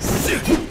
Sick!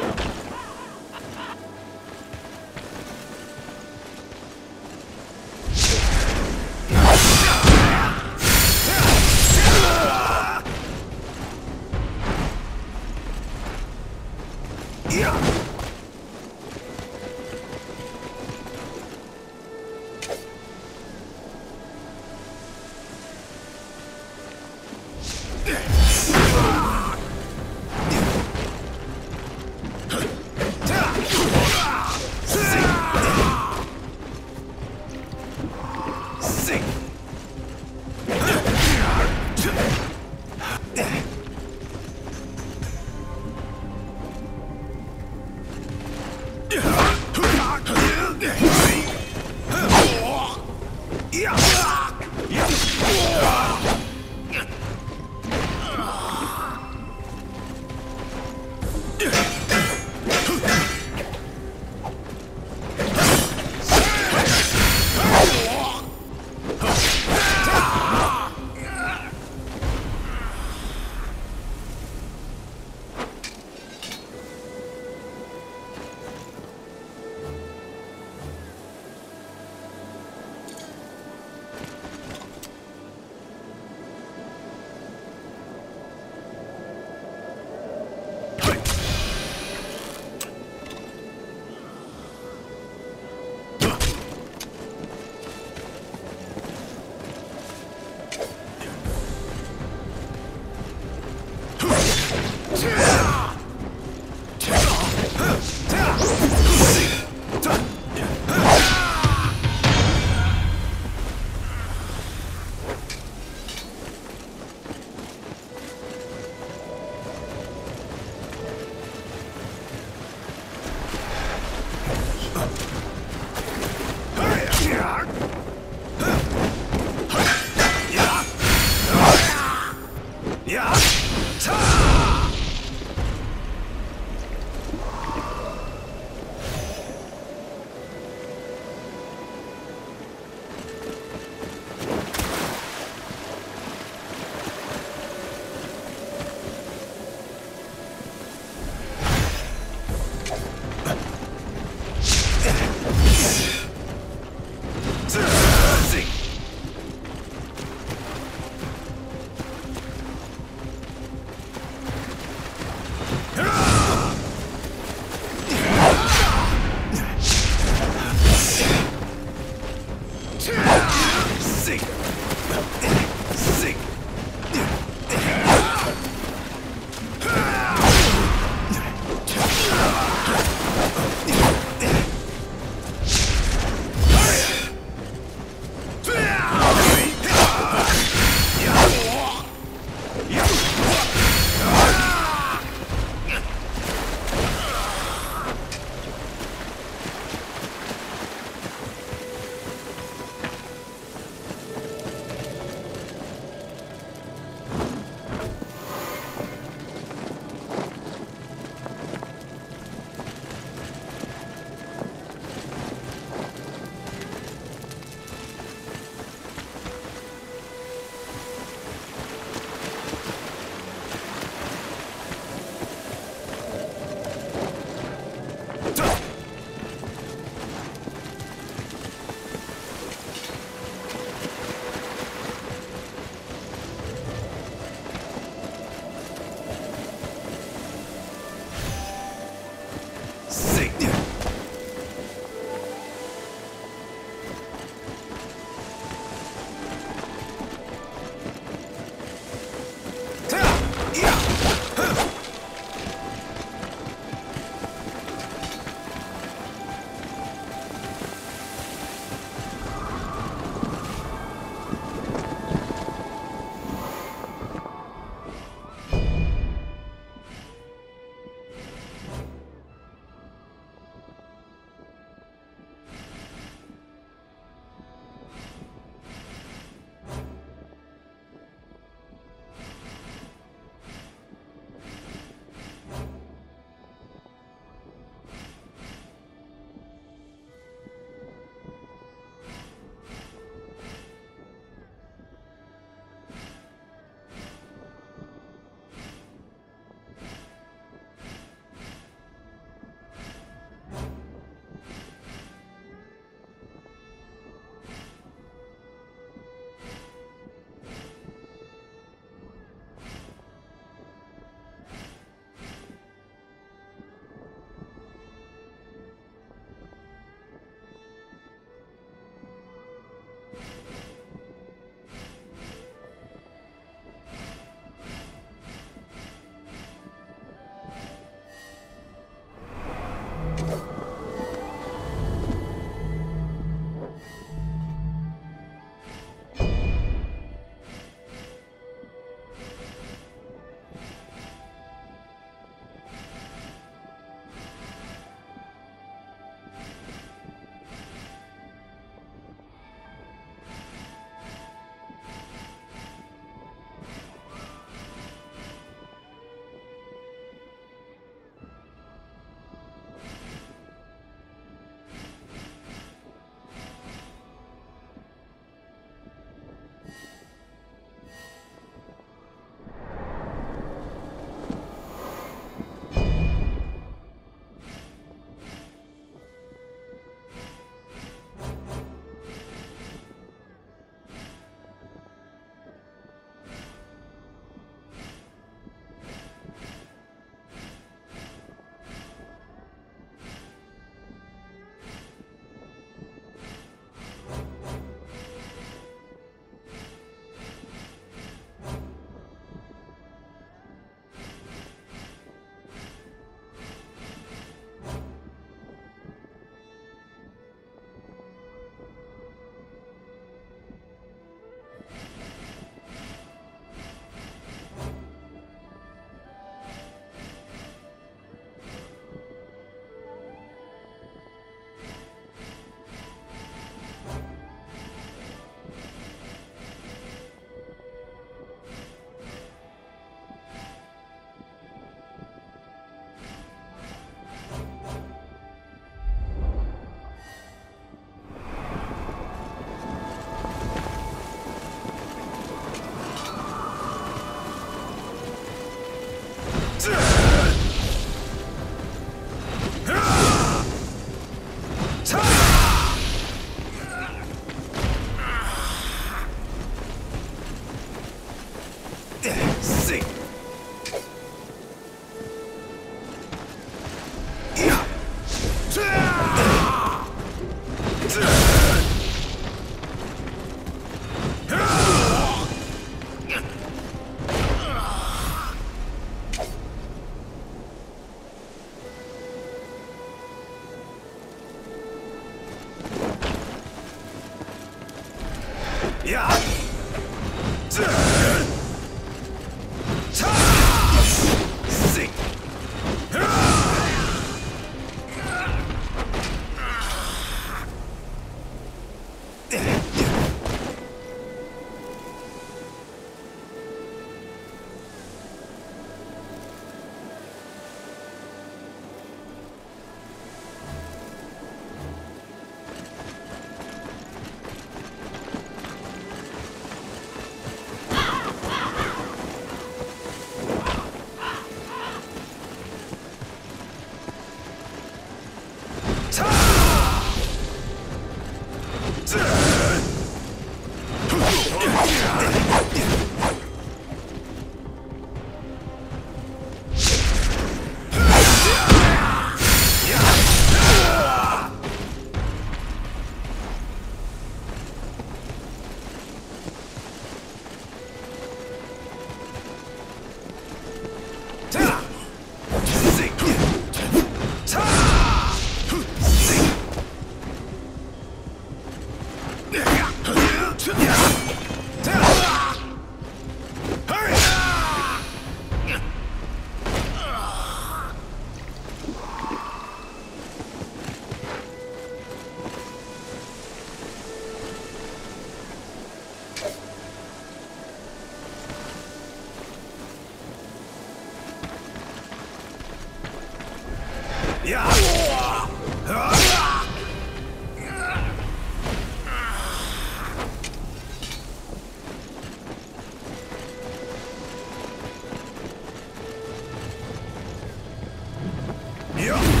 Yeah.